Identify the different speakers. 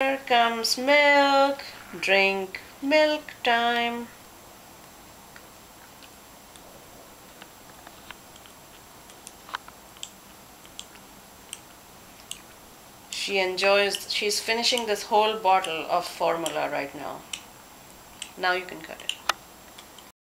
Speaker 1: Here comes milk. Drink milk time. She enjoys, she's finishing this whole bottle of formula right now. Now you can cut it.